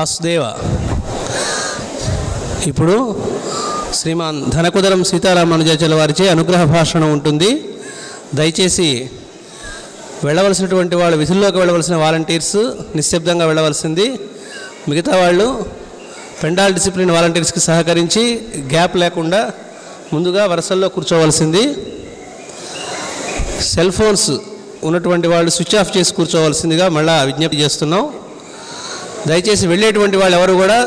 వాసుదేవ. ఇప్పుడు శ్రీమాన్ ధనకుదరం సీతారామానుజాచార్య వారిచే అనుగ్రహ భాషణం ఉంటుంది. దయచేసి వెళ్ళవలసినటువంటి వాళ్ళు విధుల్లోకి వెళ్ళవలసిన వాలంటీర్స్ నిశ్శబ్దంగా వెళ్ళవలసింది. మిగతా వాళ్ళు పెండాల్ డిసిప్లిన్ వాలంటీర్స్కి సహకరించి గ్యాప్ లేకుండా ముందుగా వరుసల్లో కూర్చోవలసింది. సెల్ ఫోన్స్ ఉన్నటువంటి వాళ్ళు స్విచ్ ఆఫ్ చేసి కూర్చోవలసిందిగా మళ్ళా విజ్ఞప్తి చేస్తున్నాం. దయచేసి వెళ్ళేటువంటి వాళ్ళు ఎవరు కూడా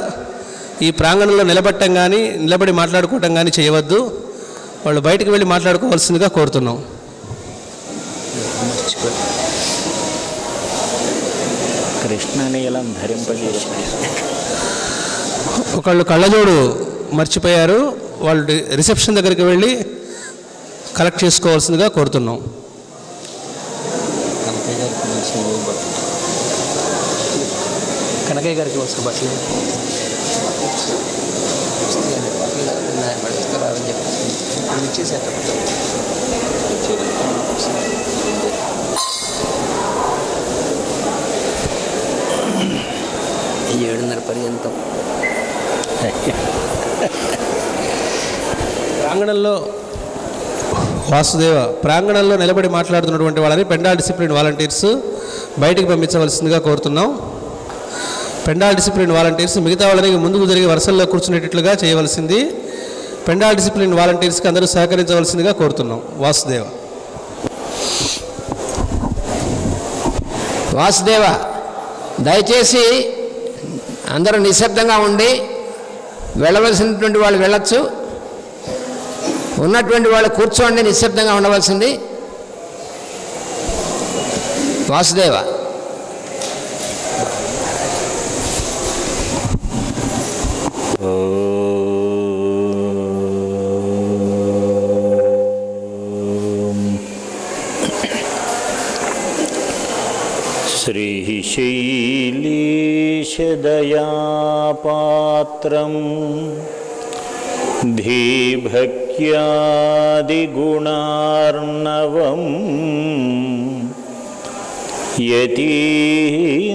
ఈ ప్రాంగణంలో నిలబట్టం కానీ నిలబడి మాట్లాడుకోవటం కానీ చేయవద్దు. వాళ్ళు బయటకు వెళ్ళి మాట్లాడుకోవాల్సిందిగా కోరుతున్నాం. కృష్ణనీలం ధరింపజేసి ఒకళ్ళు కళ్ళజోడు మర్చిపోయారు. వాళ్ళు రిసెప్షన్ దగ్గరికి వెళ్ళి కలెక్ట్ చేసుకోవాల్సిందిగా కోరుతున్నాం. కనకయ్య గారికి వస్తు బట్టలు ఏడున్నర పర్యంతం. ప్రాంగణంలో వాసుదేవ ప్రాంగణంలో నిలబడి మాట్లాడుతున్నటువంటి వాళ్ళని పెండాల్ డిసిప్లిన్ వాలంటీర్స్ బయటికి పంపించవలసిందిగా కోరుతున్నాం. పెండాల్ డిసిప్లిన్ వాలంటీర్స్ మిగతా వాళ్ళని ముందుకు జరిగే వరుసల్లో కూర్చునేటట్లుగా చేయవలసింది. పెండాల్ డిసిప్లిన్ వాలంటీర్స్కి అందరూ సహకరించవలసిందిగా కోరుతున్నాం. వాసుదేవ. వాసుదేవ దయచేసి అందరూ నిశ్శబ్దంగా ఉండి వెళ్ళవలసినటువంటి వాళ్ళు వెళ్ళొచ్చు. ఉన్నటువంటి వాళ్ళు కూర్చోండి నిశ్శబ్దంగా ఉండవలసింది. వాసుదేవ. दया पात्रम् यतीन्द्रप्रवणं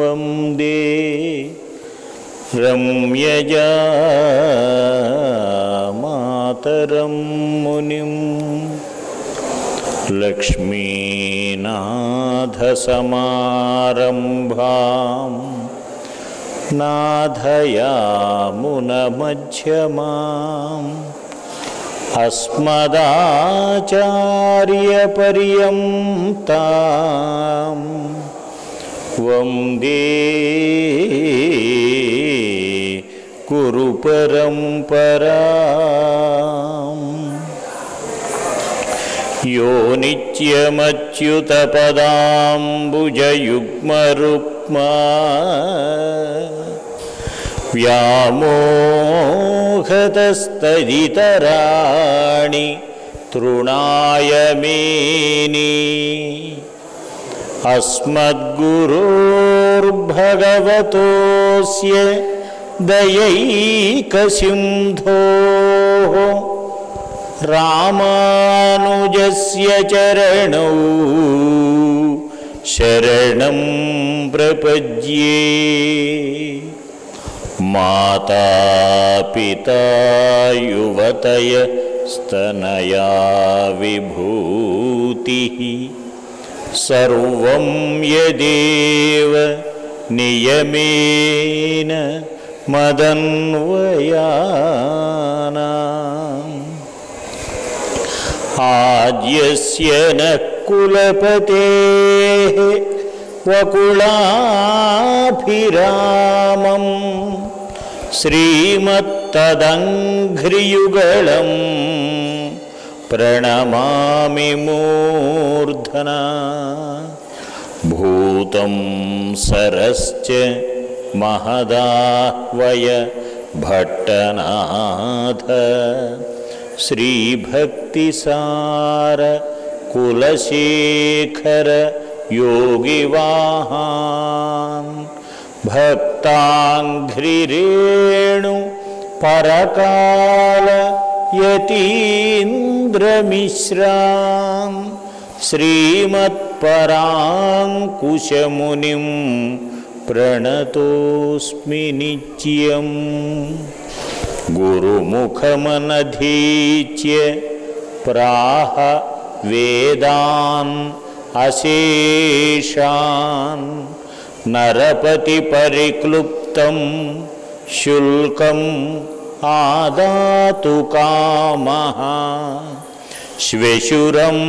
वन्दे दे मातरं मुनिं लक्ष्मी नासमारम्भां नाधयामुनमध्यमाम् अस्मदाचार्यपर्यं वन्दे कुरु परम्परा परा योनि नित्यमच्युतपदाम्बुजयुग्मरुक्मा व्यामोहतस्तदितराणि तृणाय मेनि अस्मद्गुरोर्भगवतोऽस्य दयैकसिन्धोः रामानुजस्य चरणौ। शरणं प्रपद्ये माता पिता युवतय स्तनया विभूतिः। सर्वं यदेव नियमेन मदन्वयानाम् आद्यस्य नः कुलपतेः। वकुलाभिरामम् श्रीमत्तदङ्घ्रियुगलं प्रणमामि मूर्धना। भूतं सरश्च महदाह्वय भट्टनाथ श्रीभक्तिसार कुलशेखर योगिवाहान्। भक्ताङ्घ्रिरेणु परकाल यतीन्द्रमिश्रान्। श्रीमत्पराङ्कुशमुनिं प्रणतोऽस्मि नित्यम्। गुरुमुखमनधीच्य प्राह वेदान् अशेषान् नरपतिपरिक्लुप्तं शुल्कम् आदातु कामः। श्वेशुरम्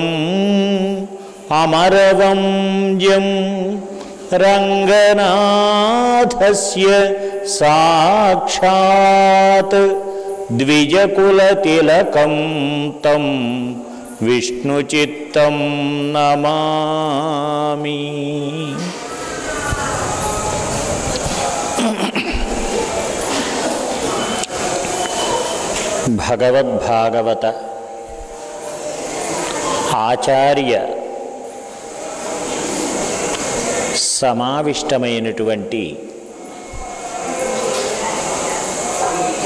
अमरवं रङ्गनाथस्य సాక్షాత్ ద్విజకులతిలకం తం విష్ణుచిత్తం నమామి. భగవద్భాగవత ఆచార్య సమావిష్టమైనటువంటి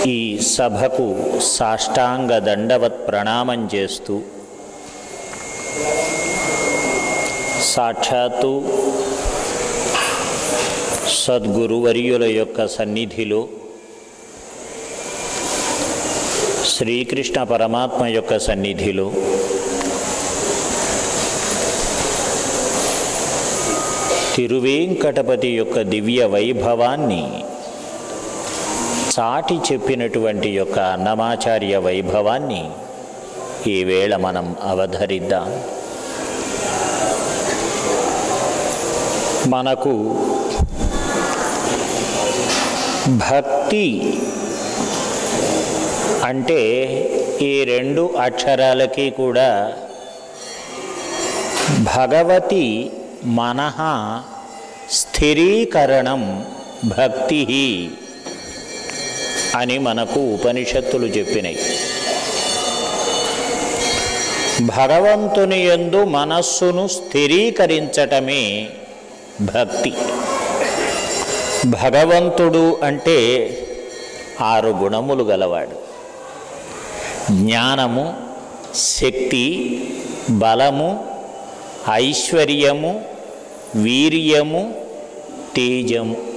ఈ సభకు సాష్టాంగ దండవత్ ప్రణామం చేస్తూ సాక్షాత్తు సద్గురువర్యుల యొక్క సన్నిధిలో శ్రీకృష్ణ పరమాత్మ యొక్క సన్నిధిలో తిరువేంకటపతి యొక్క దివ్య వైభవాన్ని చాటి చెప్పినటువంటి యొక్క అన్నమాచార్య వైభవాన్ని ఈవేళ మనం అవధరిద్దాం. మనకు భక్తి అంటే ఈ రెండు అక్షరాలకి కూడా భగవతి మనహ స్థిరీకరణం భక్తి అని మనకు ఉపనిషత్తులు చెప్పినాయి భగవంతుని యందు మనస్సును స్థిరీకరించటమే భక్తి. భగవంతుడు అంటే ఆరు గుణములు గలవాడు. జ్ఞానము శక్తి బలము ఐశ్వర్యము వీర్యము తేజము.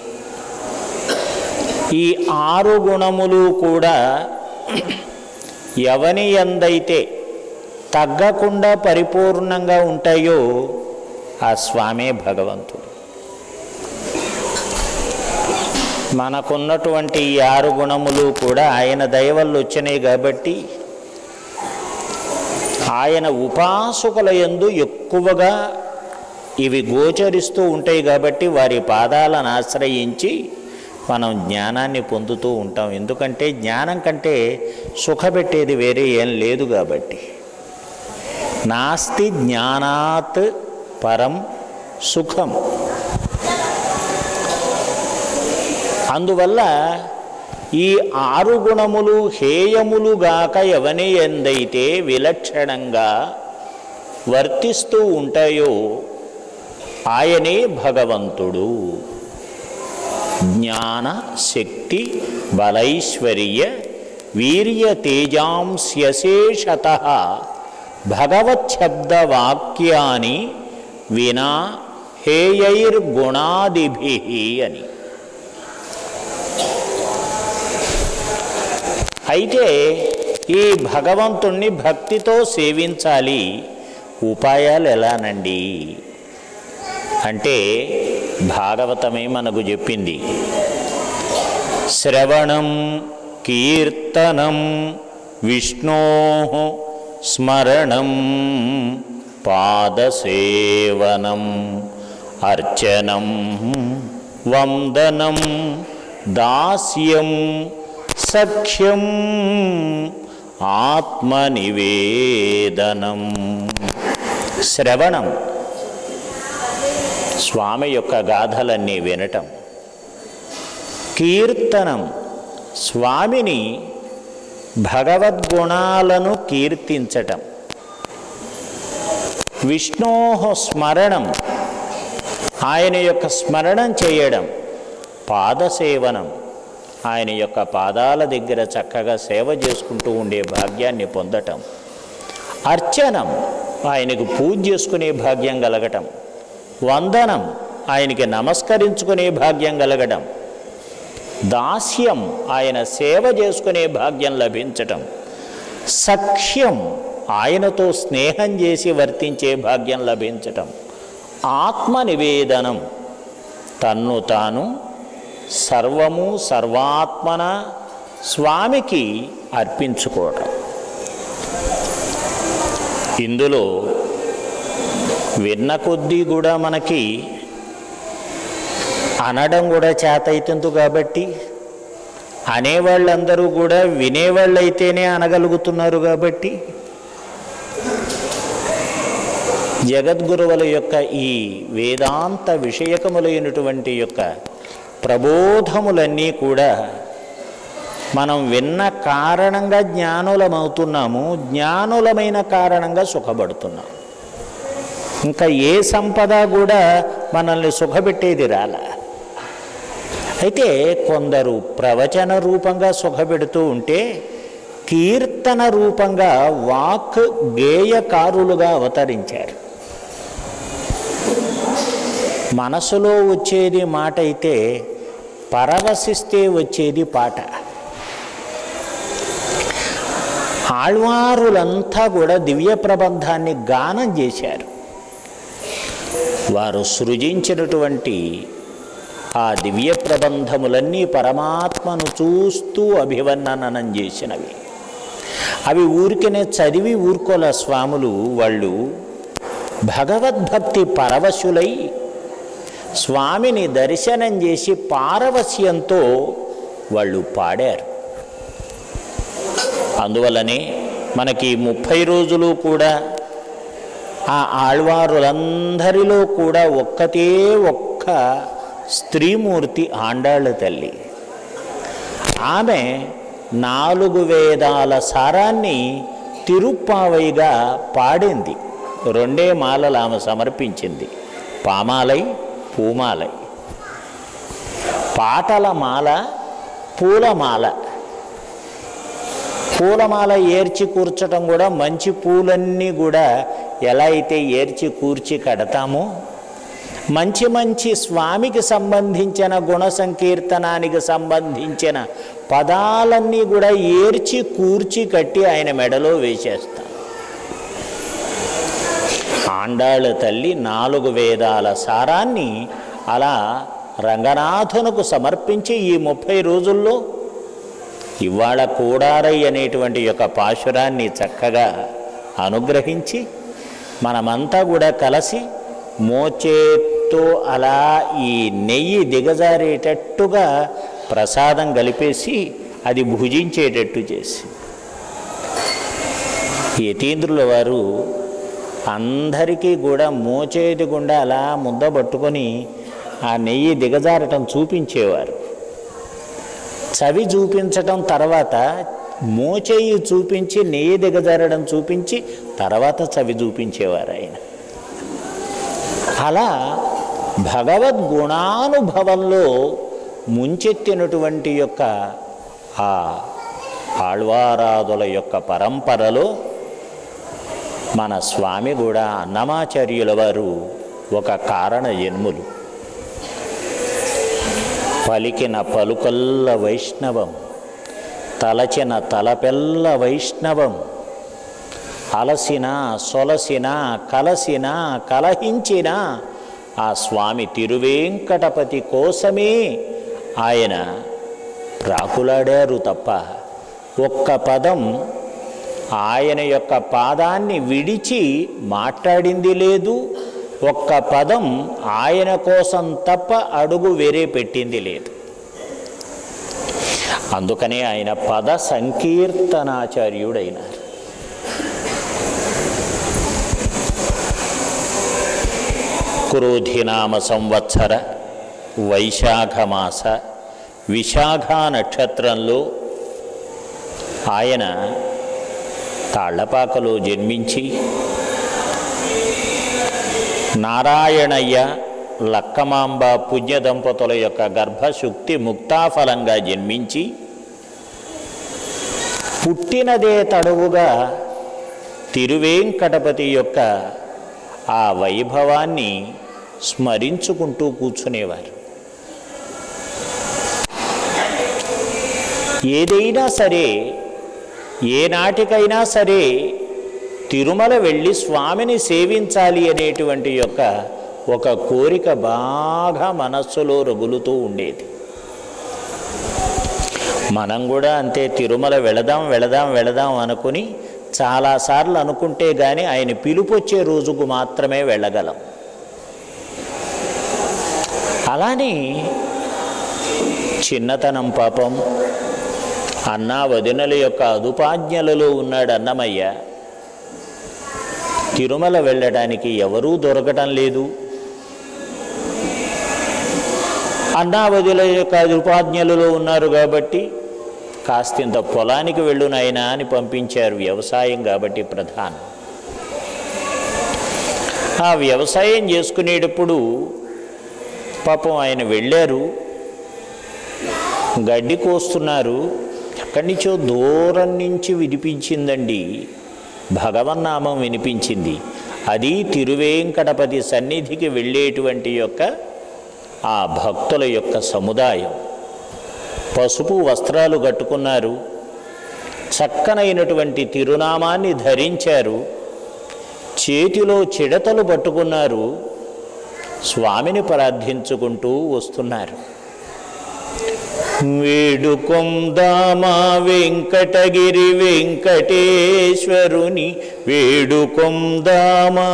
ఈ ఆరు గుణములు కూడా ఎవని ఎందైతే తగ్గకుండా పరిపూర్ణంగా ఉంటాయో ఆ స్వామే భగవంతుడు. మనకున్నటువంటి ఈ ఆరు గుణములు కూడా ఆయన దయవల్ల వచ్చినాయి కాబట్టి ఆయన ఉపాసకుల యందు ఎక్కువగా ఇవి గోచరిస్తూ ఉంటాయి కాబట్టి వారి పాదాలను ఆశ్రయించి మనం జ్ఞానాన్ని పొందుతూ ఉంటాం. ఎందుకంటే జ్ఞానం కంటే సుఖపెట్టేది వేరే ఏం లేదు కాబట్టి. నాస్తి జ్ఞానాత్ పరం సుఖం. అందువల్ల ఈ ఆరు గుణములు హేయములుగాక ఎవని ఎందైతే విలక్షణంగా వర్తిస్తూ ఉంటాయో ఆయనే భగవంతుడు. జ్ఞాన శక్తి బలైశ్వర్య వీర్య తేజాంస్యశేషత. భగవచ్చబ్దవాక్యాని వినా హేయైర్గుణాదిభి అని. అయితే ఈ భగవంతుణ్ణి భక్తితో సేవించాలి ఉపాయాలు ఎలానండి? అంటే భాగవతమే మనకు చెప్పింది. శ్రవణం కీర్తనం విష్ణో స్మరణం పాదసేవనం అర్చనం వందనం దాస్యం సఖ్యం ఆత్మనివేదనం. శ్రవణం స్వామి యొక్క గాథలన్నీ వినటం. కీర్తనం. స్వామిని భగవద్గుణాలను కీర్తించటం. విష్ణో స్మరణం. ఆయన యొక్క స్మరణం చేయడం. పాదసేవనం. ఆయన యొక్క పాదాల దగ్గర చక్కగా సేవ చేసుకుంటూ ఉండే భాగ్యాన్ని పొందటం. అర్చనం. ఆయనకు పూజ చేసుకునే భాగ్యం కలగటం వందనం ఆయనకి నమస్కరించుకునే భాగ్యం కలగటం దాస్యం ఆయన సేవ చేసుకునే భాగ్యం లభించటం. సఖ్యం ఆయనతో స్నేహం చేసి వర్తించే భాగ్యం లభించటం. ఆత్మ నివేదనం తన్ను తాను సర్వము సర్వాత్మన స్వామికి అర్పించుకోవటం. ఇందులో విన్న కొద్దీ కూడా మనకి అనడం కూడా చేత అవుతుంది కాబట్టి అనేవాళ్ళందరూ కూడా వినేవాళ్ళైతేనే అనగలుగుతున్నారు కాబట్టి జగద్గురువుల యొక్క ఈ వేదాంత విషయకములైనటువంటి యొక్క ప్రబోధములన్నీ కూడా మనం విన్న కారణంగా జ్ఞానులమవుతున్నాము జ్ఞానులమైన కారణంగా సుఖపడుతున్నాం. ఇంకా ఏ సంపద కూడా మనల్ని సుఖపెట్టేది రాల. అయితే కొందరు ప్రవచన రూపంగా సుఖపెడుతూ ఉంటే కీర్తన రూపంగా వాక్ గేయకారులుగా అవతరించారు. మనసులో వచ్చేది మాట అయితే పరవశిస్తే వచ్చేది పాట. ఆళ్వారులంతా కూడా దివ్య ప్రబంధాన్ని గానం చేశారు. వారు సృజించినటువంటి ఆ దివ్య ప్రబంధములన్నీ పరమాత్మను చూస్తూ అభివర్ణనం చేసినవి. అవి ఊరికనే చదివి ఊరుకోల స్వాములు వాళ్ళు భగవద్భక్తి పరవశులై స్వామిని దర్శనం చేసి పారవస్యంతో వాళ్ళు పాడారు. అందువల్లనే మనకి ముప్పై రోజులు కూడా ఆ ఆళ్వారులందరిలో కూడా ఒక్కతే ఒక్క స్త్రీమూర్తి ఆండాళ్ళ తల్లి. ఆమె నాలుగు వేదాల సారాన్ని తిరుప్పావైగా పాడింది. రెండే మాలలు ఆమె సమర్పించింది. పామాలై పూమాలై. పాటల మాల పూలమాల. పూలమాల ఏర్చి కూర్చటం కూడా మంచి పూలన్నీ కూడా ఎలా అయితే ఏర్చి కూర్చి కడతామో మంచి మంచి స్వామికి సంబంధించిన గుణ సంకీర్తనానికి సంబంధించిన పదాలన్నీ కూడా ఏర్చి కూర్చి కట్టి ఆయన మెడలో వేసేస్తాం. ఆండాళ్ళ తల్లి నాలుగు వేదాల సారాన్ని అలా రంగనాథునకు సమర్పించి ఈ ముప్పై రోజుల్లో ఇవాళ కూడారై అనేటువంటి యొక్క పాశురాన్ని చక్కగా అనుగ్రహించి మనమంతా కూడా కలిసి మోచేత్తో అలా ఈ నెయ్యి దిగజారేటట్టుగా ప్రసాదం కలిపేసి అది భుజించేటట్టు చేసి. యతీంద్రుల వారు అందరికీ కూడా మోచేది గుండా అలా ముద్ద పట్టుకొని ఆ నెయ్యి దిగజారటం చూపించేవారు. చవి చూపించటం తర్వాత మోచేయి చూపించి నెయ్యి దిగజారడం చూపించి తర్వాత చవి చూపించేవారు ఆయన. అలా భగవద్గుణానుభవంలో ముంచెత్తినటువంటి యొక్క ఆ ఆళ్వారాదుల యొక్క పరంపరలో మన స్వామి కూడా అన్నమాచార్యుల వారు ఒక కారణ జన్ములు పలికిన పలుకల్ల వైష్ణవం తలచిన తలపెల్ల వైష్ణవం అలసిన సొలసిన కలసిన కలహించిన ఆ స్వామి తిరువేంకటపతి కోసమే ఆయన రాకులాడారు తప్ప ఒక్క పదం ఆయన యొక్క పాదాన్ని విడిచి మాట్లాడింది లేదు. ఒక్క పదం ఆయన కోసం తప్ప అడుగు వేరే పెట్టింది లేదు. అందుకనే ఆయన పద సంకీర్తనాచార్యుడైనారు. క్రోధినామ సంవత్సర వైశాఖమాస విశాఖ నక్షత్రంలో ఆయన తాళ్ళపాకలో జన్మించి నారాయణయ్య లక్కమాంబ పుణ్య దంపతుల యొక్క గర్భశుక్తి ముక్తాఫలంగా జన్మించి పుట్టినదే తడవుగా తిరువేంకటపతి యొక్క ఆ వైభవాన్ని స్మరించుకుంటూ కూర్చునేవారు. ఏదైనా సరే ఏ నాటికైనా సరే తిరుమల వెళ్ళి స్వామిని సేవించాలి అనేటువంటి యొక్క ఒక కోరిక బాగా మనస్సులో రగులుతూ ఉండేది. మనం కూడా అంతే తిరుమల వెళదాం వెళదాం వెళదాం అనుకుని చాలాసార్లు అనుకుంటే కానీ ఆయన పిలుపొచ్చే రోజుకు మాత్రమే వెళ్ళగలం. అలానే చిన్నతనం పాపం అన్నా వదినల యొక్క అదుపాజ్ఞలలో ఉన్నాడు అన్నమయ్య. తిరుమల వెళ్ళడానికి ఎవరూ దొరకటం లేదు. అన్నావధుల యొక్క ఉపాజ్ఞలలో ఉన్నారు కాబట్టి కాస్తింత పొలానికి వెళ్ళునైనా అని పంపించారు వ్యవసాయం కాబట్టి ప్రధానం. ఆ వ్యవసాయం చేసుకునేటప్పుడు పాపం ఆయన వెళ్ళారు. గడ్డి కోస్తున్నారు. ఎక్కడి నుంచో దూరం నుంచి వినిపించిందండి భగవన్నామం వినిపించింది. అది తిరువేంకటపతి సన్నిధికి వెళ్ళేటువంటి యొక్క ఆ భక్తుల యొక్క సముదాయం. పసుపు వస్త్రాలు కట్టుకున్నారు. చక్కనైనటువంటి తిరునామాన్ని ధరించారు. చేతిలో చిడతలు పట్టుకున్నారు. స్వామిని ప్రార్థించుకుంటూ వస్తున్నారు. వేడుకొందామా వెంకటగిరి వెంకటేశ్వరుని వేడుకొందామా.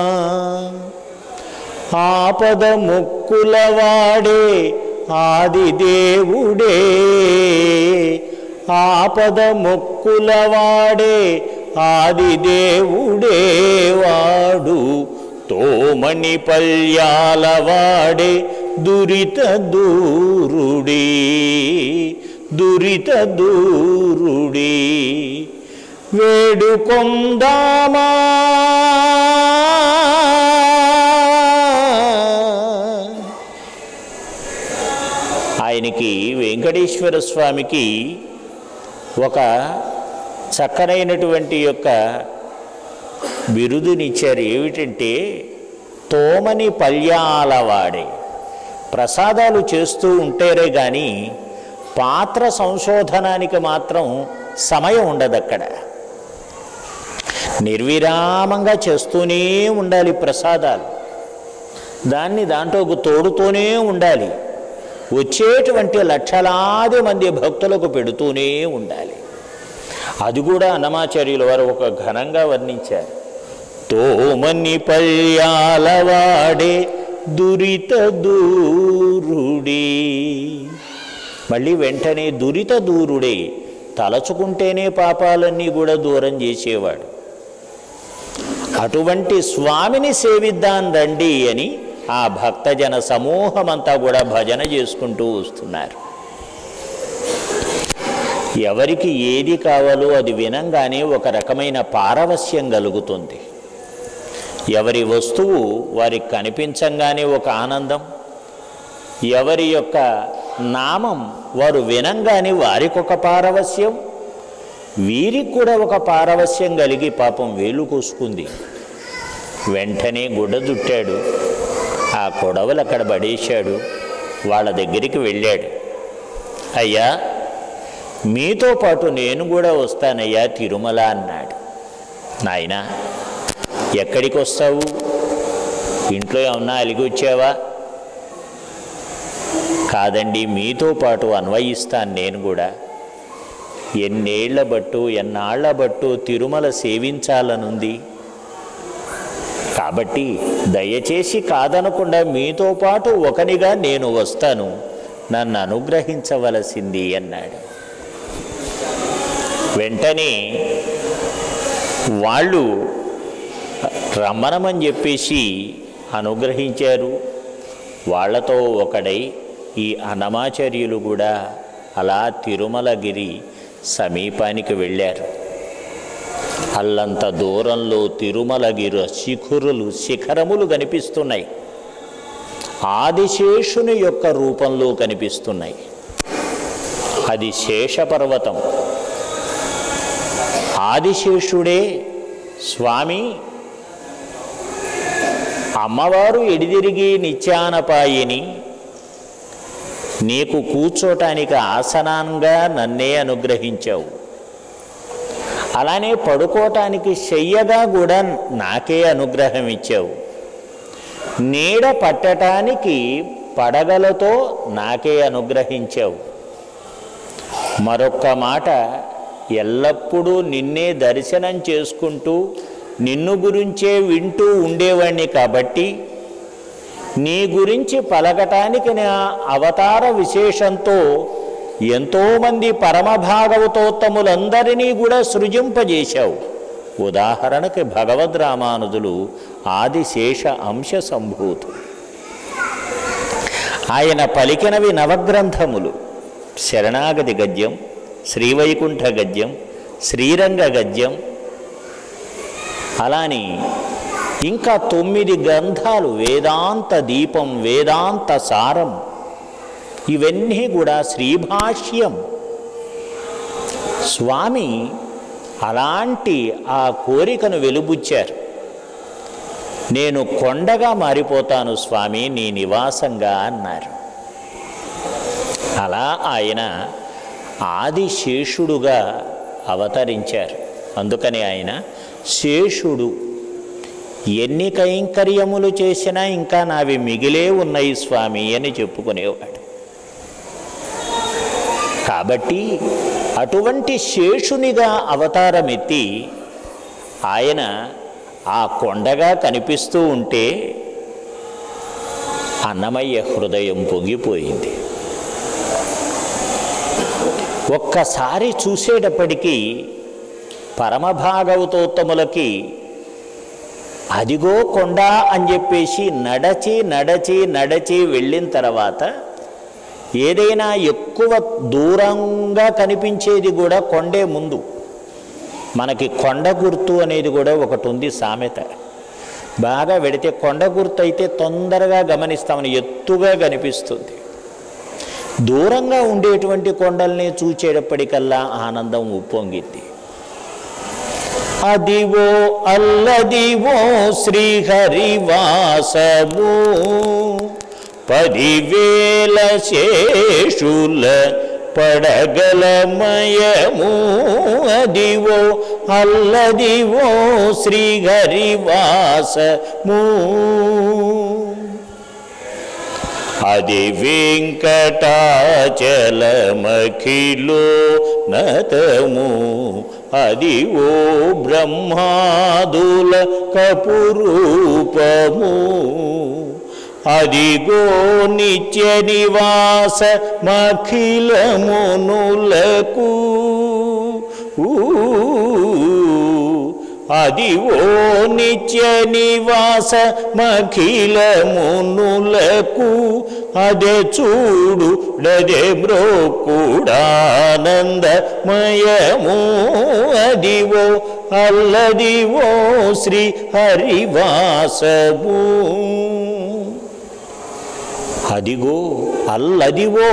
ఆపద ముక్కుల వాడే ఆదిదేవుడే. ఆపద ముక్కుల వాడే ఆదిదేవుడే. వాడు తోమణి పల్యాల వాడే దురిత దూరుడి. దురిత దూరుడి. వేడుకొందామా? ఆయనకి వెంకటేశ్వర స్వామికి ఒక చక్కనైనటువంటి యొక్క బిరుదునిచ్చారు. ఏమిటంటే తోమని పల్యాలవాడే ప్రసాదాలు చేస్తూ ఉంటేరే కానీ పాత్ర సంశోధనానికి మాత్రం సమయం ఉండదు అక్కడ నిర్విరామంగా చేస్తూనే ఉండాలి ప్రసాదాలు. దాన్ని దాంట్లో తోడుతూనే ఉండాలి. వచ్చేటువంటి లక్షలాది మంది భక్తులకు పెడుతూనే ఉండాలి. అది కూడా అన్నమాచార్యుల వారు ఒక ఘనంగా వర్ణించారు. తోమని పల్యాలవాడే దురిత దూరుడే. మళ్ళీ వెంటనే దురిత దూరుడే తలచుకుంటేనే పాపాలన్నీ కూడా దూరం చేసేవాడు. అటువంటి స్వామిని సేవిద్దాం రండి అని ఆ భక్తజన సమూహమంతా కూడా భజన చేసుకుంటూ వస్తున్నారు. ఎవరికి ఏది కావాలో అది వినంగానే ఒక రకమైన పారవస్యం కలుగుతుంది. ఎవరి వస్తువు వారికి కనిపించంగానే ఒక ఆనందం ఎవరి యొక్క నామం వారు వినంగానే వారికి ఒక పారవస్యం వీరికి కూడా ఒక పారవస్యం కలిగి పాపం వేలు కోసుకుంది. వెంటనే గుడ్డ దుట్టాడు ఆ కొడవలు అక్కడ పడేశాడు. వాళ్ళ దగ్గరికి వెళ్ళాడు. అయ్యా మీతో పాటు నేను కూడా వస్తానయ్యా తిరుమల అన్నాడు. నాయనా ఎక్కడికి వస్తావు ఇంట్లో ఏమన్నా అలిగి వచ్చావా? కాదండి మీతో పాటు అన్వయిస్తాను నేను కూడా. ఎన్నేళ్ళ బట్టు ఎన్నాళ్ళ బట్టు తిరుమల సేవించాలనుంది. కాబట్టి దయచేసి కాదనకుండా మీతో పాటు ఒకనిగా నేను వస్తాను. నన్ను అనుగ్రహించవలసింది అన్నాడు. వెంటనే వాళ్ళు రమ్మనమని చెప్పేసి అనుగ్రహించారు. వాళ్ళతో ఒకడై ఈ అనమాచార్యులు కూడా అలా తిరుమలగిరి సమీపానికి వెళ్ళారు. అల్లంత దూరంలో తిరుమలగిరి శిఖరులు శిఖరములు కనిపిస్తున్నాయి. ఆదిశేషుని యొక్క రూపంలో కనిపిస్తున్నాయి. అది శేషపర్వతం. ఆదిశేషుడే స్వామి అమ్మవారు ఎడిదిరిగి నిత్యానపాయిని నీకు కూర్చోటానికి ఆసనంగా నన్నే అనుగ్రహించావు. అలానే పడుకోవటానికి శయ్యగా కూడా నాకే అనుగ్రహం ఇచ్చావు. నీడ పట్టటానికి పడగలతో నాకే అనుగ్రహించావు. మరొక్క మాట ఎల్లప్పుడూ నిన్నే దర్శనం చేసుకుంటూ నిన్ను గురించే వింటూ ఉండేవాణ్ణి కాబట్టి నీ గురించి పలకటానికి నా అవతార విశేషంతో ఎంతోమంది పరమభాగవతోత్తములందరినీ కూడా సృజింపజేశావు. ఉదాహరణకి భగవద్ రామానుజులు ఆదిశేష అంశ సంభూతు. ఆయన పలికినవి నవగ్రంథములు. శరణాగతి గద్యం శ్రీవైకుంఠ గద్యం శ్రీరంగ గద్యం. అలాని ఇంకా తొమ్మిది గ్రంథాలు వేదాంత దీపం వేదాంత సారం. ఇవన్నీ కూడా శ్రీభాష్యం. స్వామి అలాంటి ఆ కోరికను వెలుబుచ్చారు. నేను కొండగా మారిపోతాను స్వామి నీ నివాసంగా అన్నారు. అలా ఆయన ఆదిశేషుడుగా అవతరించారు. అందుకని ఆయన శేషుడు. ఎన్ని కైంకర్యములు చేసినా ఇంకా నావి మిగిలే ఉన్నాయి స్వామి అని చెప్పుకునేవాడు. కాబట్టి అటువంటి శేషునిగా అవతారమెత్తి ఆయన ఆ కొండగా కనిపిస్తూ ఉంటే అన్నమయ్య హృదయం పొంగిపోయింది. ఒక్కసారి చూసేటప్పటికీ పరమభాగవతోత్తములకి అదిగో కొండ అని చెప్పేసి నడచి నడచి నడచి వెళ్ళిన తర్వాత ఏదైనా ఎక్కువ దూరంగా కనిపించేది కూడా కొండే ముందు. మనకి కొండ గుర్తు అనేది కూడా ఒకటి ఉంది సామెత. బాగా వెడితే కొండ గుర్తు అయితే తొందరగా గమనిస్తామని ఎత్తుగా కనిపిస్తుంది. దూరంగా ఉండేటువంటి కొండల్ని చూచేటప్పటికల్లా ఆనందం ఉప్పొంగిద్ది అదివో అల్లదివో శ్రీహరివాసము. పరివేల శేషుల పడగలమయము. అదివో అల్లదివో శ్రీహరివాసము. అది వెంకటాచలమఖిలో నతము. హరి ఓ బ్రహ్మాదుల కపురూపము. అదిగో నిత్య నివాస మఖిలమునులకు. అది ఓ నిత్య నివాస మఖిలమునులకు అదే చూడు డదే బ్రోకుడానందమయము. అదివో అల్లదివో శ్రీ హరివాసము. అదిగో అల్లదివో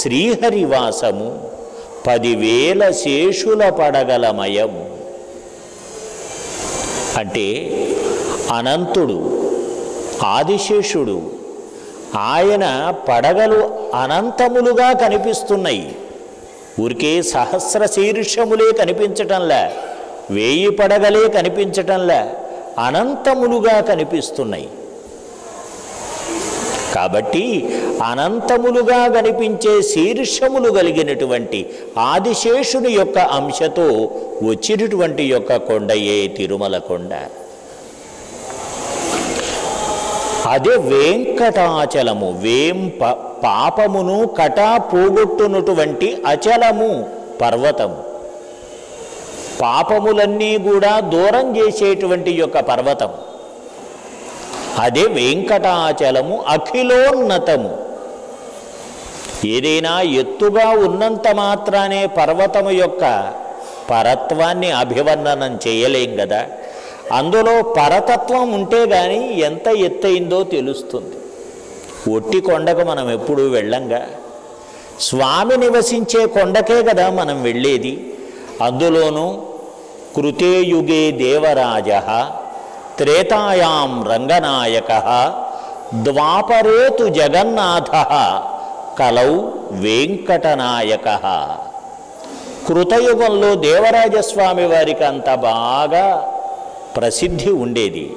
శ్రీహరివాసము పదివేల శేషుల పడగలమయము అంటే అనంతుడు ఆదిశేషుడు ఆయన పడగలు అనంతములుగా కనిపిస్తున్నాయి. ఊరికే సహస్ర శీర్షములే కనిపించటంలా వేయి పడగలే కనిపించటంలా అనంతములుగా కనిపిస్తున్నాయి. కాబట్టి అనంతములుగా కనిపించే శీర్షములు కలిగినటువంటి ఆదిశేషుని యొక్క అంశతో వచ్చినటువంటి యొక్క కొండయే తిరుమల కొండ. అదే వెంకటాచలము వేం పాపమును కటా పోగొట్టునటువంటి అచలము పర్వతము. పాపములన్నీ కూడా దూరం చేసేటువంటి యొక్క పర్వతం అదే వెంకటాచలము అఖిలోన్నతము. ఏదైనా ఎత్తుగా ఉన్నంత మాత్రానే పర్వతము యొక్క పరత్వాన్ని అభివర్ణనం చేయలేం కదా అందులో పరతత్వం ఉంటే కానీ ఎంత ఎత్తైందో తెలుస్తుంది. ఒట్టి కొండకు మనం ఎప్పుడూ వెళ్ళంగా. స్వామి నివసించే కొండకే కదా మనం వెళ్ళేది. అందులోనూ కృతేయుగే దేవరాజ త్రేతాయాం రంగనాయక ద్వాపరేతు జగన్నాథ కలౌ వెంకటనాయక. కృతయుగంలో దేవరాజస్వామి వారికి అంత బాగా ప్రసిద్ధి ఉండేది.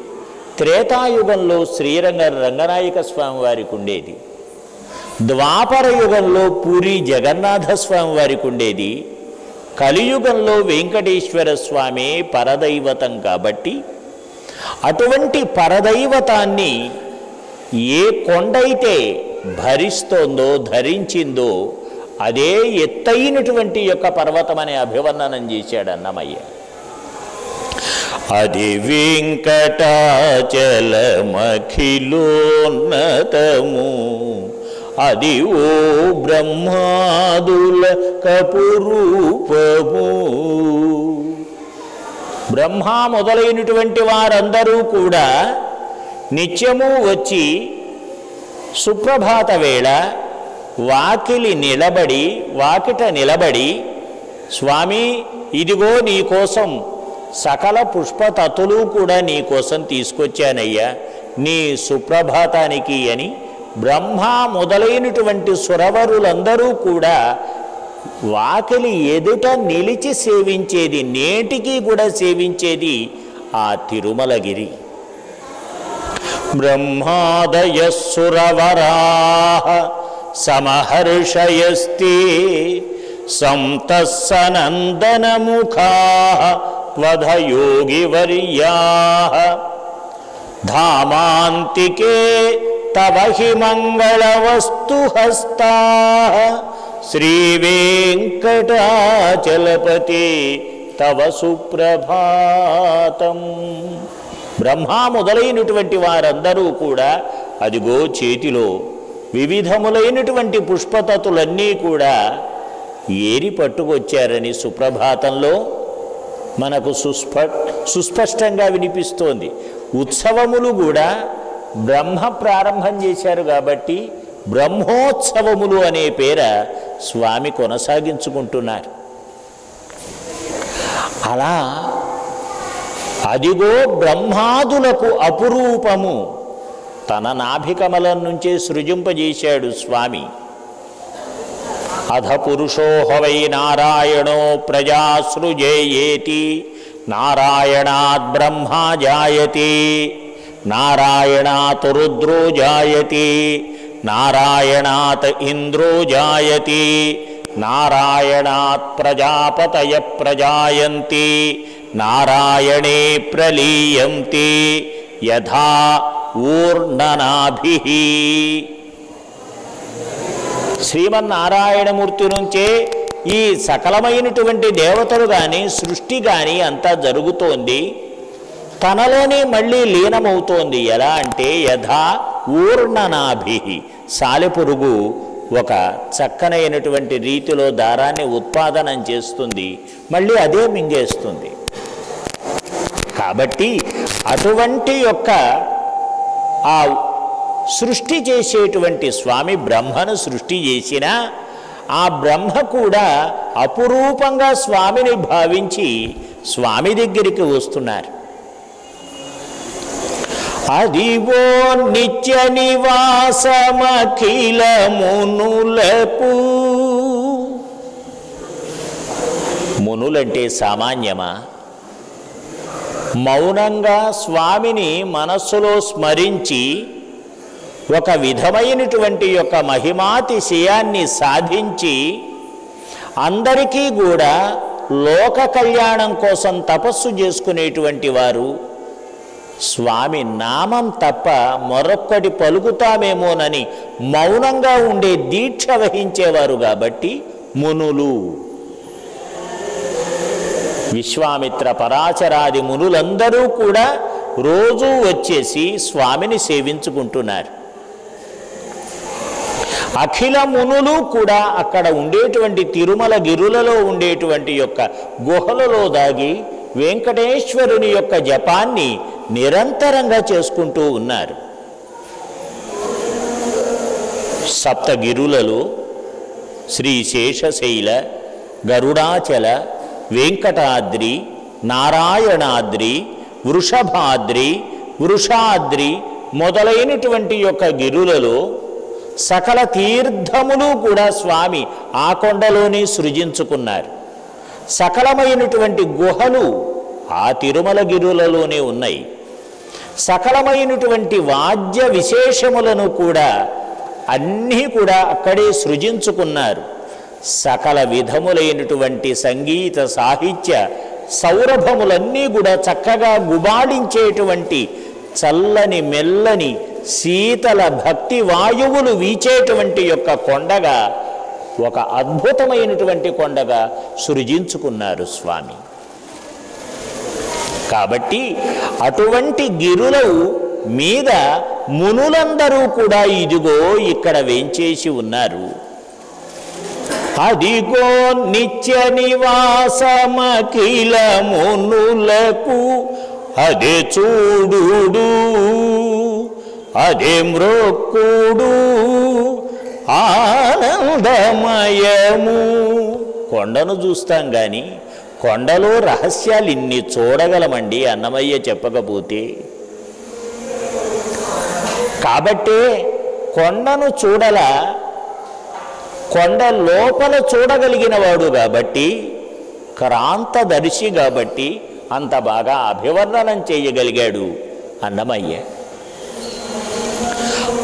త్రేతాయుగంలో శ్రీరంగ రంగనాయక స్వామి వారికి ఉండేది. ద్వాపర యుగంలో పూరి జగన్నాథ స్వామి వారికి ఉండేది. కలియుగంలో వెంకటేశ్వర స్వామి పరదైవతం కాబట్టి అటువంటి పరదైవతాన్ని ఏ కొండైతే భరిస్తోందో ధరించిందో అదే ఎత్తైనటువంటి యొక్క పర్వతం అనే అభివర్ణనం చేశాడు అన్నమయ్య. అది వెంకటాచలమఖిలోన్నతము. అది ఓ బ్రహ్మాదుల కపురూపము. బ్రహ్మ మొదలైనటువంటి వారందరూ కూడా నిత్యము వచ్చి సుప్రభాత వేళ వాకిలి నిలబడి వాకిట నిలబడి స్వామి ఇదిగో నీకోసం సకల పుష్పతతులు కూడా నీకోసం తీసుకొచ్చానయ్యా. నీ సుప్రభాతానికి అని బ్రహ్మ మొదలైనటువంటి సురవరులందరూ కూడా వాకిలి ఎదుట నిలిచి సేవించేది నేటికి కూడా సేవించేది ఆ తిరుమలగిరి. బ్రహ్మాదయ సురవరా సమహర్షయస్తి సంతస్సనందనముఖా త్వధయోగివర్యా ధామాంతికే తవ హి మంగళవస్తు హస్తా శ్రీవేంకటాచలపతి తవ సుప్రభాతం. బ్రహ్మ మొదలైనటువంటి వారందరూ కూడా అదిగో చేతిలో వివిధములైనటువంటి పుష్పతతులన్నీ కూడా ఏరి పట్టుకొచ్చారని సుప్రభాతంలో మనకు సుస్ప సుస్పష్టంగా వినిపిస్తోంది. ఉత్సవములు కూడా బ్రహ్మ ప్రారంభం చేశారు కాబట్టి బ్రహ్మోత్సవములు అనే పేర స్వామి కొనసాగించుకుంటున్నారు. అలా అదిగో బ్రహ్మాదులకు అపురూపము తన నాభికమలం నుంచే సృజింపజేశాడు స్వామి. అధ పురుషోహవై నారాయణో ప్రజాసృజేయేతి నారాయణాత్ బ్రహ్మా జాయతే నారాయణాత్ రుద్రో జాయతే నారాయణాత్ ఇంద్రో జాయతి నారాయణాత్ ప్రజాపతయ ప్రజాయంతి నారాయణే ప్రలీయంతి యథా ఊర్ణనాభి. శ్రీమన్నారాయణమూర్తి నుంచే ఈ సకలమైనటువంటి దేవతలు కానీ సృష్టి కానీ అంతా జరుగుతోంది. తనలోనే మళ్ళీ లీనమవుతోంది. ఎలా అంటే యథా ఊర్ణనాభి సాలెపురుగు ఒక చక్కనైనటువంటి రీతిలో దారాన్ని ఉత్పాదనం చేస్తుంది. మళ్ళీ అదే మింగేస్తుంది. కాబట్టి అటువంటి యొక్క ఆ సృష్టి చేసేటువంటి స్వామి బ్రహ్మను సృష్టి చేసిన ఆ బ్రహ్మ కూడా అపురూపంగా స్వామిని భావించి స్వామి దగ్గరికి వస్తున్నారు. అదివో నిత్య నివాసమఖిల మునులపు మునులంటే సామాన్యమా? మౌనంగా స్వామిని మనస్సులో స్మరించి ఒక విధమైనటువంటి యొక్క మహిమాతిశయాన్ని సాధించి అందరికీ కూడా లోక కళ్యాణం కోసం తపస్సు చేసుకునేటువంటి వారు స్వామి నామం తప్ప మరొక్కటి పలుకుతామేమోనని మౌనంగా ఉండే దీక్ష వహించేవారు కాబట్టి మునులు. విశ్వామిత్ర పరాచరాది మునులందరూ కూడా రోజూ వచ్చేసి స్వామిని సేవించుకుంటున్నారు. అఖిల మునులు కూడా అక్కడ ఉండేటువంటి తిరుమల గిరులలో ఉండేటువంటి యొక్క గుహలలో దాగి వెంకటేశ్వరుని యొక్క జపాన్ని నిరంతరంగా చేసుకుంటూ ఉన్నారు. సప్తగిరులలో శ్రీ శేషశైల గరుడాచల వెంకటాద్రి నారాయణాద్రి వృషభాద్రి వృషాద్రి మొదలైనటువంటి యొక్క గిరులలో సకల తీర్థములు కూడా స్వామి ఆ కొండలోనే సృజించుకున్నారు. సకలమైనటువంటి గుహలు ఆ తిరుమల గిరులలోనే ఉన్నాయి. సకలమైనటువంటి వాద్య విశేషములను కూడా అన్నీ కూడా అక్కడే సృజించుకున్నారు. సకల విధములైనటువంటి సంగీత సాహిత్య సౌరభములన్నీ కూడా చక్కగా గుబాళించేటువంటి చల్లని మెల్లని శీతల భక్తి వాయువులు వీచేటువంటి యొక్క కొండగా ఒక అద్భుతమైనటువంటి కొండగా సృజించుకున్నారు స్వామి. కాబట్టి అటువంటి గిరుల మీద మునులందరూ కూడా ఇదిగో ఇక్కడ వేంచేసి ఉన్నారు. అదిగో నిత్య నివాసమఖిల మునులకు అదే చూడు అదే మ్రోక్కుడు ఆనందమయము. కొండను చూస్తాం కానీ కొండలో రహస్యాలు ఇన్ని చూడగలమండి అన్నమయ్య చెప్పకపోతే. కాబట్టే కొండను చూడల కొండ లోపల చూడగలిగిన వాడు కాబట్టి క్రాంతదర్శి కాబట్టి అంత బాగా అభివర్ణనం చేయగలిగాడు అన్నమయ్య.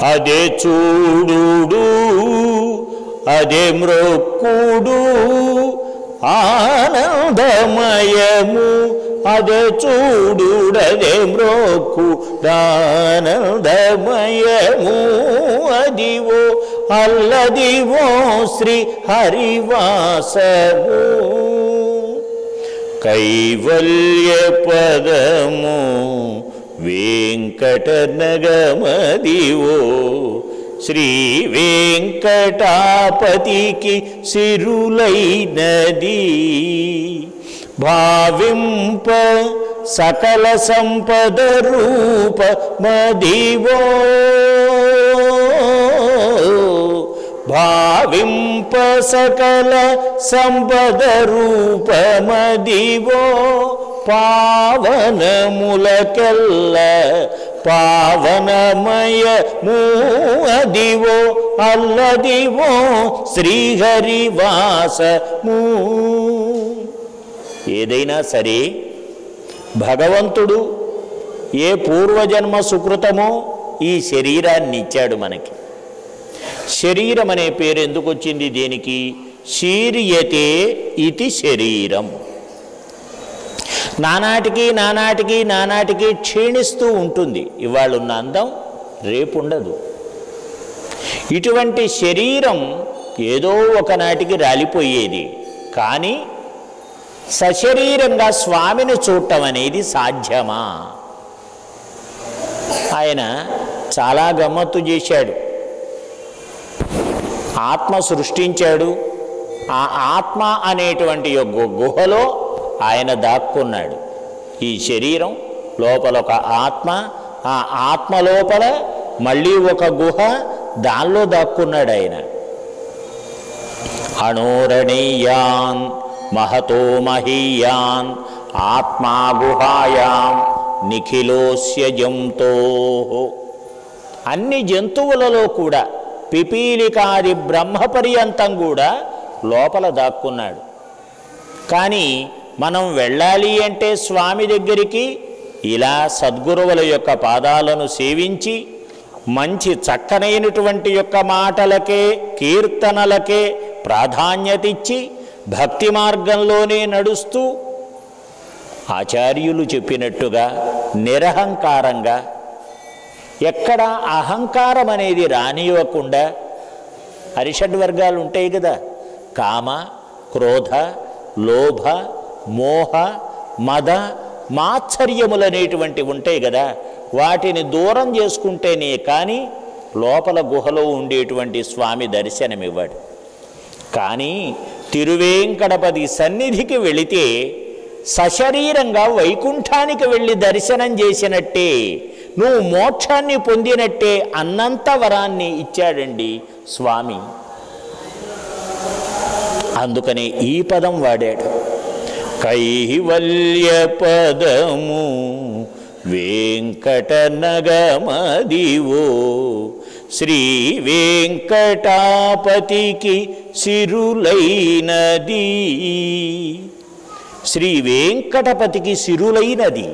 అదే చూడు అదే మ్రొక్కుడు ఆనందమయము. అదే చూడుడదే మ్రోకు దానందమయము అదివో అల్లదివో శ్రీ హరివాసము. కైవల్య పదము వెంకటనగమదివో. శ్రీ వెంకటాపతికి సిరులైనది భావింప సకల సంపద రూప మదివో. భావింప సకల సంపద రూప మదివో. పావనములకెల్ల పావనమయ అదివో అల్లదివో శ్రీహరివాసము. ఏదైనా సరే భగవంతుడు ఏ పూర్వజన్మ సుకృతమో ఈ శరీరాన్ని ఇచ్చాడు మనకి. శరీరం అనే పేరు ఎందుకు వచ్చింది దేనికి? శీర్యతే ఇది శరీరం. నానాటికి నానాటికి నానాటికి క్షీణిస్తూ ఉంటుంది. ఇవాళ ఉన్న అందం రేపు ఉండదు ఇటువంటి శరీరం ఏదో ఒకనాటికి రాలిపోయేది. కానీ సశరీరంగా స్వామిని చూడటం అనేది సాధ్యమా? ఆయన చాలా గమ్మత్తు చేశాడు. ఆత్మ సృష్టించాడు. ఆ ఆత్మ అనేటువంటి యొక్క గుహలో ఆయన దాక్కున్నాడు. ఈ శరీరం లోపల ఒక ఆత్మ ఆ ఆత్మ లోపల మళ్ళీ ఒక గుహ దానిలో దాక్కున్నాడు ఆయన. అణోరణీయాన్ మహతో మహీయాన్ ఆత్మా గుహాయాం నిఖిలోస్య జంతో. అన్ని జంతువులలో కూడా పిపీలికాది బ్రహ్మ పర్యంతం కూడా లోపల దాక్కున్నాడు. కానీ మనం వెళ్ళాలి అంటే స్వామి దగ్గరికి ఇలా సద్గురువుల యొక్క పాదాలను సేవించి మంచి చక్కనైనటువంటి యొక్క మాటలకే కీర్తనలకే ప్రాధాన్యత ఇచ్చి భక్తి మార్గంలోనే నడుస్తూ ఆచార్యులు చెప్పినట్టుగా నిరహంకారంగా ఎక్కడ అహంకారం అనేది రానివ్వకుండా హరిషడ్ వర్గాలు ఉంటాయి కదా. కామ క్రోధ లోభ మోహ మద మాత్సర్యములనేటువంటి ఉంటాయి కదా. వాటిని దూరం చేసుకుంటేనే కానీ లోపల గుహలో ఉండేటువంటి స్వామి దర్శనమివ్వడు. కానీ తిరువేంకటపతి సన్నిధికి వెళితే సశరీరంగా వైకుంఠానికి వెళ్ళి దర్శనం చేసినట్టే నువ్వు మోక్షాన్ని పొందినట్టే అన్నంత వరాన్ని ఇచ్చాడండి స్వామి. అందుకనే ఈ పదం వాడాడు. కైవల్యపదము వెంకటనగమదివో. శ్రీ వెంకటాపతికి సిరులైనది. శ్రీ వెంకటపతికి సిరులైనది.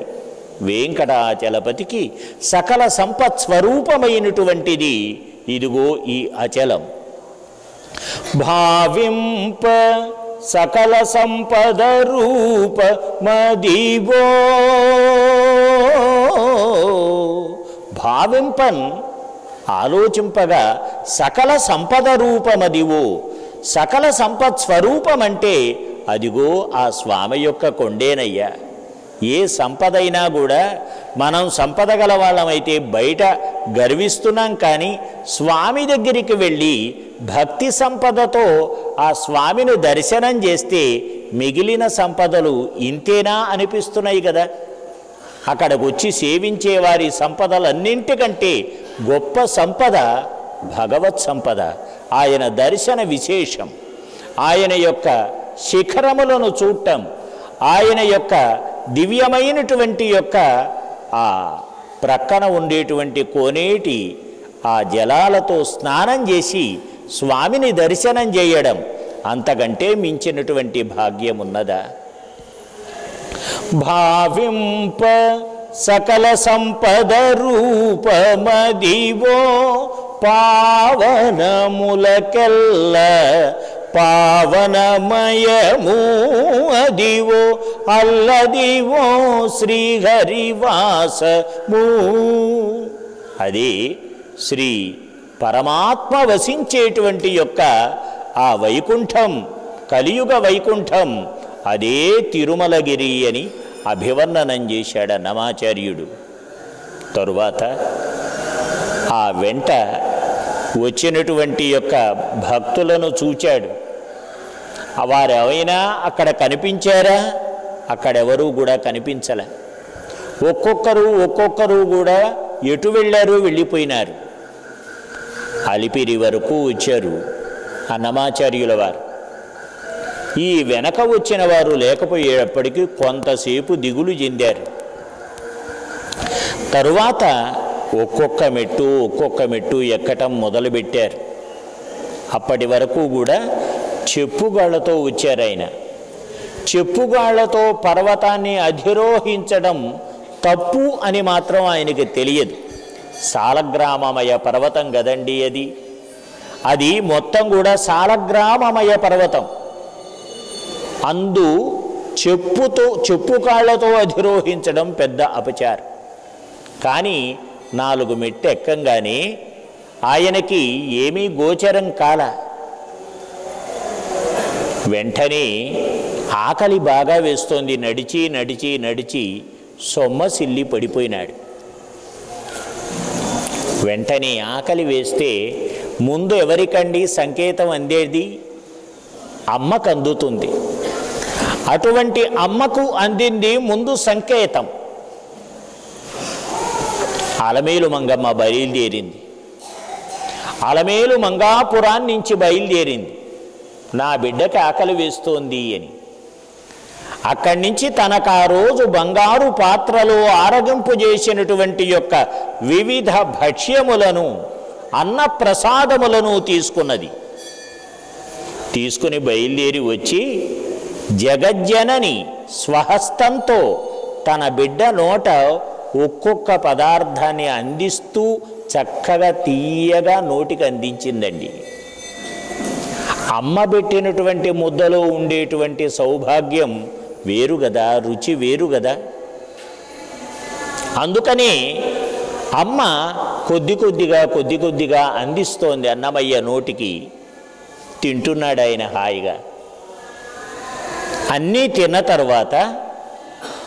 వెంకటాచలపతికి సకల సంపత్ స్వరూపమైనటువంటిది ఇదిగో ఈ అచలం. భావింప సకల సంపద రూప మదివో. భావింపన్ ఆలోచింపగా సకల సంపద రూపమదివో సకల సంపత్ స్వరూపమంటే అదిగో ఆ స్వామి యొక్క కొండేనయ్యా. ఏ సంపద అయినా కూడా మనం సంపద గల వాళ్ళమైతే బయట గర్విస్తున్నాం కానీ స్వామి దగ్గరికి వెళ్ళి భక్తి సంపదతో ఆ స్వామిని దర్శనం చేస్తే మిగిలిన సంపదలు ఇంతేనా అనిపిస్తున్నాయి కదా. అక్కడికి వచ్చి సేవించే వారి సంపదలన్నింటికంటే గొప్ప సంపద భగవత్ సంపద ఆయన దర్శన విశేషం. ఆయన యొక్క శిఖరములను చూడటం ఆయన యొక్క దివ్యమైనటువంటి యొక్క ఆ ప్రక్కన ఉండేటువంటి కోనేటి ఆ జలాలతో స్నానం చేసి స్వామిని దర్శనం చేయడం అంతకంటే మించినటువంటి భాగ్యం ఉన్నదా భావింప సకల సంపద రూపమదివో పావనములకెల్ల పావనమయము అదివో అల్లదివో శ్రీహరివాసము. అది శ్రీ పరమాత్మ వసించేటువంటి యొక్క ఆ వైకుంఠం కలియుగ వైకుంఠం అదే తిరుమలగిరి అని అభివర్ణనం చేశాడు నమాచార్యుడు. తరువాత ఆ వెంట వచ్చినటువంటి యొక్క భక్తులను చూచాడు. వారెవైనా అక్కడ కనిపించారా? అక్కడెవరూ కూడా కనిపించలే. ఒక్కొక్కరు ఒక్కొక్కరు కూడా ఎటు వెళ్ళారు వెళ్ళిపోయినారు. అలిపిరి వరకు వచ్చారు అన్నమాచార్యుల వారు. ఈ వెనక వచ్చిన వారు లేకపోయేటప్పటికీ కొంతసేపు దిగులు చెందారు. తరువాత ఒక్కొక్క మెట్టు ఒక్కొక్క మెట్టు ఎక్కటం మొదలుపెట్టారు. అప్పటి వరకు కూడా చెప్పుగాళ్ళతో వచ్చారు ఆయన. చెప్పుగాళ్ళతో పర్వతాన్ని అధిరోహించడం తప్పు అని మాత్రం ఆయనకి తెలియదు. సాలగ్రామమయ పర్వతం కదండి అది. అది మొత్తం కూడా సాలగ్రామమయ పర్వతం. అందు చెప్పుతో చెప్పు కాళ్ళతో అధిరోహించడం పెద్ద అపచారం. కానీ నాలుగు మెట్టు ఎక్కంగానే ఆయనకి ఏమీ గోచరం కాల. వెంటనే ఆకలి బాగా వేస్తోంది. నడిచి నడిచి నడిచి సొమ్మసిల్లి పడిపోయినాడు. వెంటనే ఆకలి వేస్తే ముందు ఎవరికండి సంకేతం అందేది? అమ్మకు అందుతుంది. అటువంటి అమ్మకు అందింది ముందు సంకేతం. అలమేలు మంగమ్మ బయలుదేరింది. అలమేలు మంగాపురాన్ని నుంచి బయలుదేరింది. నా బిడ్డకి ఆకలి వేస్తోంది అని. అక్కడి నుంచి తనకు ఆ రోజు బంగారు పాత్రలో ఆరగింపు చేసినటువంటి యొక్క వివిధ భక్ష్యములను అన్న ప్రసాదములను తీసుకున్నది. తీసుకుని బయలుదేరి వచ్చి జగజ్జనని స్వహస్తంతో తన బిడ్డ నోట ఒక్కొక్క పదార్థాన్ని అందిస్తూ చక్కగా తీయగా నోటికి అందించిందండి. అమ్మ పెట్టినటువంటి ముద్దలో ఉండేటువంటి సౌభాగ్యం వేరు కదా రుచి వేరు కదా అందుకని అమ్మ కొద్ది కొద్దిగా కొద్ది కొద్దిగా అందిస్తోంది అన్నమయ్య నోటికి. తింటున్నాడు ఆయన హాయిగా. అన్నీ తిన్న తర్వాత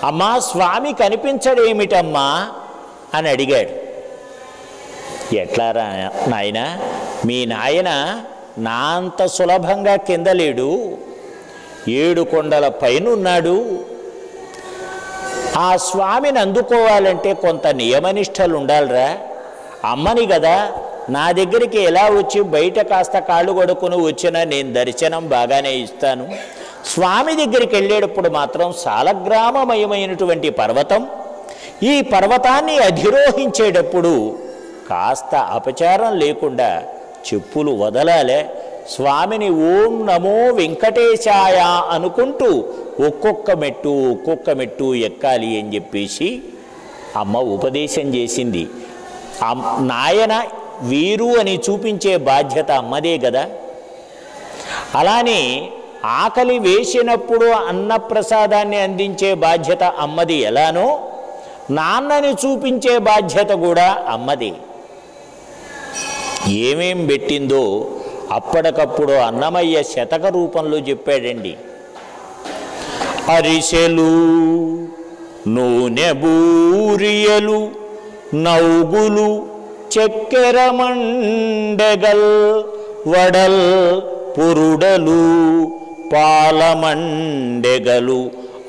అమ్మా స్వామి కనిపించడేమిటమ్మా? అని అడిగాడు. ఎట్లా రా నాయన మీ నాయన నా అంత సులభంగా కింద లేడు. ఏడు కొండల పైనున్నాడు. ఆ స్వామిని అందుకోవాలంటే కొంత నియమనిష్టలు ఉండాలిరా అమ్మని కదా నా దగ్గరికి ఎలా వచ్చి బయట కాస్త కాళ్ళు కొడుకుని వచ్చినా నేను దర్శనం బాగానే ఇస్తాను. స్వామి దగ్గరికి వెళ్ళేటప్పుడు మాత్రం సాలగ్రామమయమైనటువంటి పర్వతం ఈ పర్వతాన్ని అధిరోహించేటప్పుడు కాస్త అపచారం లేకుండా చెప్పులు వదలాలే. స్వామిని ఓం నమో వెంకటేశాయ అనుకుంటూ ఒక్కొక్క మెట్టు ఒక్కొక్క మెట్టు ఎక్కాలి అని చెప్పేసి అమ్మ ఉపదేశం చేసింది. అమ్- నాయన వీరు అని చూపించే బాధ్యత అమ్మదే కదా. అలానే ఆకలి వేసినప్పుడు అన్నప్రసాదాన్ని అందించే బాధ్యత అమ్మది ఎలానో నాన్నని చూపించే బాధ్యత కూడా అమ్మదే. ఏమేం పెట్టిందో అప్పటికప్పుడు అన్నమయ్య శతక రూపంలో చెప్పాడండి. అరిసెలు నూనె బూరియలు నౌగులు చక్కెర మండగల్ వడల్ పురుడలు పాలమండెగలు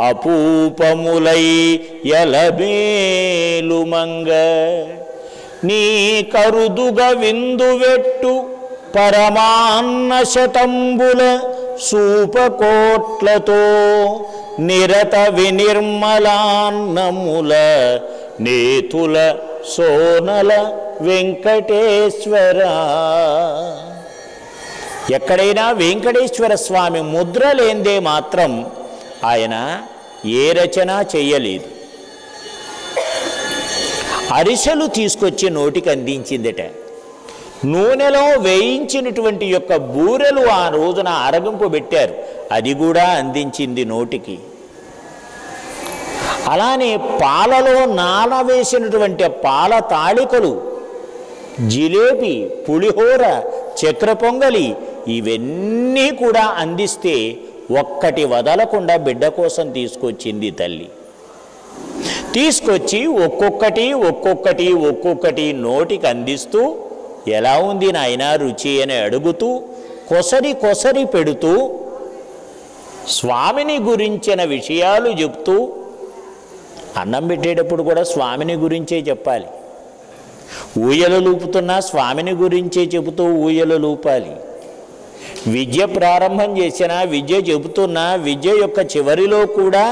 అపూపములై ఎలబేలు మంగ నీ కరుదుగ విందువెట్టు పరమాన్న శతంబుల సూపకోట్లతో నిరత వినిర్మలాన్నముల నేతుల సోనల వెంకటేశ్వర. ఎక్కడైనా వెంకటేశ్వర స్వామి ముద్ర లేందే మాత్రం ఆయన ఏ రచన చెయ్యలేదు అరిసెలు తీసుకొచ్చి నోటికి అందించిందట. నూనెలో వేయించినటువంటి యొక్క బూరెలు ఆ రోజున అరగింపు పెట్టారు. అది కూడా అందించింది నోటికి. అలానే పాలలో నానవేసినటువంటి పాల తాళికలు జిలేబీ పులిహోర చక్ర పొంగలి ఇవన్నీ కూడా అందిస్తే ఒక్కటి వదలకుండా బిడ్డ కోసం తీసుకొచ్చింది తల్లి. తీసుకొచ్చి ఒక్కొక్కటి ఒక్కొక్కటి ఒక్కొక్కటి నోటికి అందిస్తూ ఎలా ఉంది నాయన రుచి అని అడుగుతూ కొసరి కొసరి పెడుతూ స్వామిని గురించిన విషయాలు చెప్తూ అన్నం పెట్టేటప్పుడు కూడా స్వామిని గురించే చెప్పాలి. ఊయలు లూపుతున్నా స్వామిని గురించే చెబుతూ ఊయలు లూపాలి. విద్య ప్రారంభం చేసినా విద్య చెబుతున్నా విద్య యొక్క చివరిలో కూడా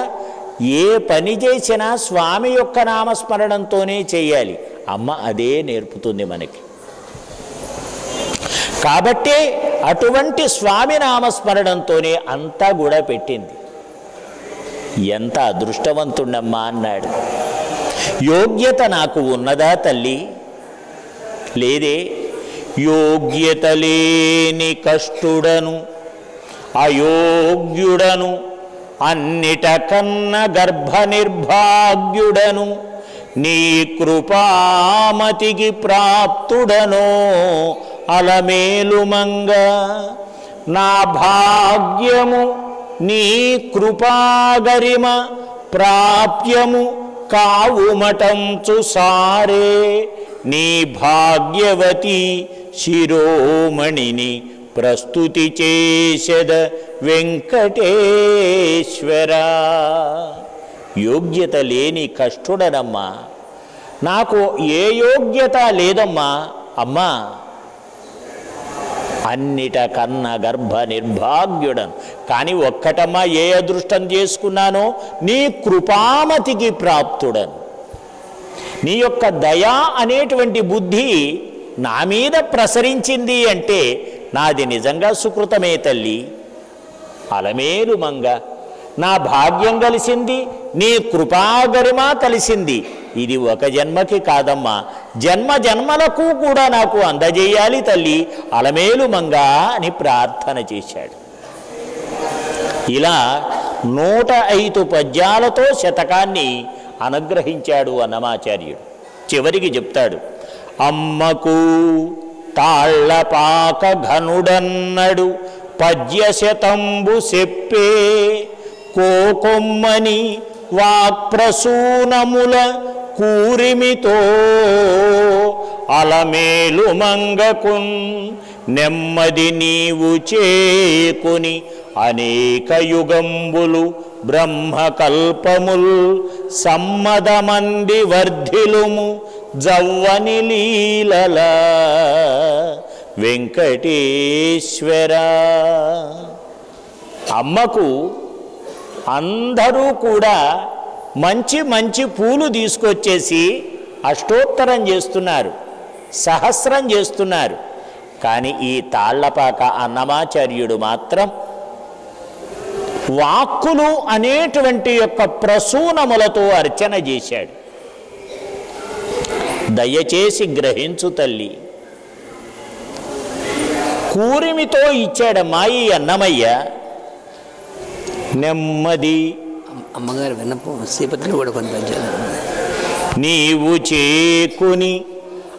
ఏ పని చేసినా స్వామి యొక్క నామస్మరణంతోనే చేయాలి. అమ్మ అదే నేర్పుతుంది మనకి. కాబట్టి అటువంటి స్వామి నామస్మరణంతోనే అంతా కూడా పెట్టింది. ఎంత అదృష్టవంతుడమ్మా అన్నాడు. యోగ్యత నాకు ఉన్నదా తల్లి? లేదే. యోగ్యత లేని కష్టుడను అయోగ్యుడను అన్నిటకన్న గర్భ నిర్భాగ్యుడను నీ కృపామతికి ప్రాప్తుడనో అలమేలుమంగ. నా భాగ్యము నీ కృపాగరిమ ప్రాప్యము కావుమటంచు సారే నీ భాగ్యవతి శిరోమణిని ప్రస్తుతి చేసెద వెంకటేశ్వర యోగ్యత లేని కష్టుడనమ్మా. నాకు ఏ యోగ్యత లేదమ్మా. అమ్మా అన్నిట కన్న గర్భ నిర్భాగ్యుడను కానీ ఒక్కటమ్మా ఏ అదృష్టం చేసుకున్నానో నీ కృపామతికి ప్రాప్తుడను. నీ యొక్క దయా అనేటువంటి బుద్ధి నా మీద ప్రసరించింది అంటే నాది నిజంగా సుకృతమే తల్లి. అలమేలు మంగ నా భాగ్యం కలిసింది నీ కృపాగరిమ కలిసింది. ఇది ఒక జన్మకి కాదమ్మా జన్మ జన్మలకు కూడా నాకు అందజేయాలి తల్లి. అలమేలు మంగ అని ప్రార్థన చేశాడు. ఇలా నూట ఐదు పద్యాలతో శతకాన్ని అనుగ్రహించాడు అన్నమాచార్యుడు. చివరికి చెప్తాడు అమ్మకు తాళ్ళపాక ఘనుడన్నడు పద్యశతంబు సెప్పే కోకొమ్మని వాక్ప్రసూనముల కూరిమితో అలమేలు మంగకున్ నెమ్మది నీవు చేకుని అనేక యుగంబులు బ్రహ్మకల్పముల్ సమ్మదమంది వర్ధిలుము జవ్వని లీలల వెంకటేశ్వర. అమ్మకు అందరూ కూడా మంచి మంచి పూలు తీసుకొచ్చేసి అష్టోత్తరం చేస్తున్నారు సహస్రం చేస్తున్నారు. కానీ ఈ తాళ్ళపాక అన్నమాచార్యుడు మాత్రం వాక్కులు అనేటువంటి యొక్క ప్రసూనములతో అర్చన చేశాడు. దయచేసి గ్రహించు తల్లి కూరిమితో ఇచ్చాడమ్మా ఈ అన్నమయ్య. నెమ్మది. అమ్మగారు విన్నపం శ్రీపతిలో కూడా నీవు చేకుని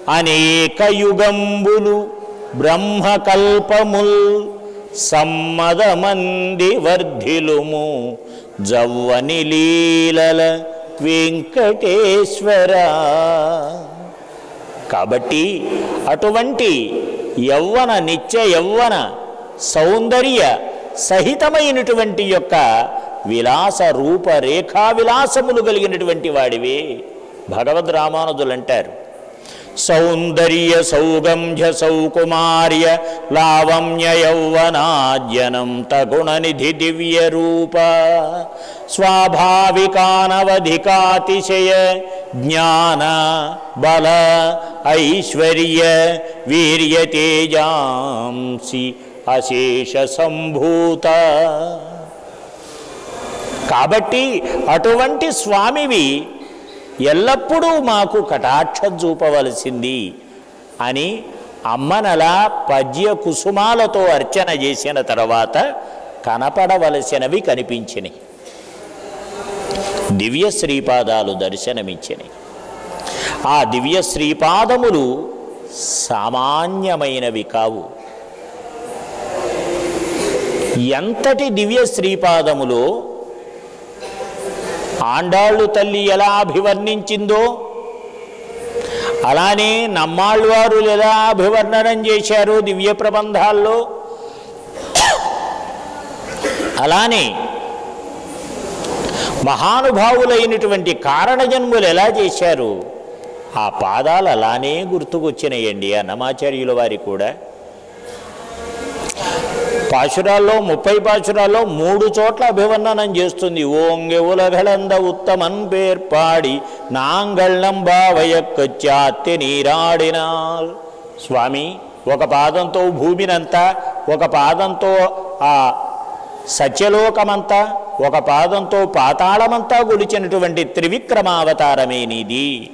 అనేక యుగంబులు బ్రహ్మకల్పముల్ సమ్మదమంది వర్ధిలుము. జవ్వని లీలల వెంకటేశ్వర. కాబట్టి అటువంటి యవ్వన నిత్య యవ్వన సౌందర్య సహితమైనటువంటి యొక్క విలాస రూప రేఖా విలాసములు కలిగినటువంటి వాడివి. భగవద్ రామానుజులు అంటారు. సౌందర్య సౌగంధ్య సౌకుమార్య లావణ్య యౌవనాజ్యనం తగుణనిధి దివ్య రూప స్వాభావికానవధికాతిశయ జ్ఞాన బల ఐశ్వర్య వీర్య తేజాంసి అశేష సంభూత. కాబట్టి అటువంటి స్వామివి ఎల్లప్పుడూ మాకు కటాక్ష చూపవలసింది అని అమ్మనలా పద్య కుసుమాలతో అర్చన చేసిన తర్వాత కనపడవలసినవి కనిపించినాయి. దివ్య శ్రీపాదాలు దర్శనమిచ్చినాయి ఆ దివ్య శ్రీపాదములు సామాన్యమైనవి కావు. ఎంతటి దివ్య శ్రీపాదములో ఆండాళ్ళు తల్లి ఎలా అభివర్ణించిందో అలానే నమ్మాళ్ళు వారు ఎలా అభివర్ణనం చేశారు దివ్య ప్రబంధాల్లో అలానే మహానుభావులైనటువంటి కారణజన్ములు ఎలా చేశారు? ఆ పాదాలు అలానే గుర్తుకొచ్చినాయండి అన్నమాచార్యుల వారి కూడా. పాశురాల్లో ముప్పై పాశురాల్లో మూడు చోట్ల అభివర్ణనం చేస్తుంది. ఓంగె ఉలగళంద ఉత్తమన్ పేర్పాడి నాంగళ్ళం బావయక్కచ్చాత్తి నీరాడినాల్. స్వామి ఒక పాదంతో భూమినంతా ఒక పాదంతో ఆ సత్యలోకమంతా ఒక పాదంతో పాతాళమంతా గొలిచినటువంటి త్రివిక్రమావతారమే నీది.